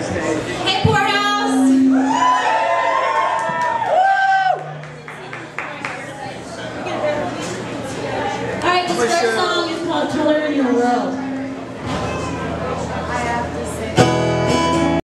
Hey, Poorhouse! All right, this first song is called Color in the World.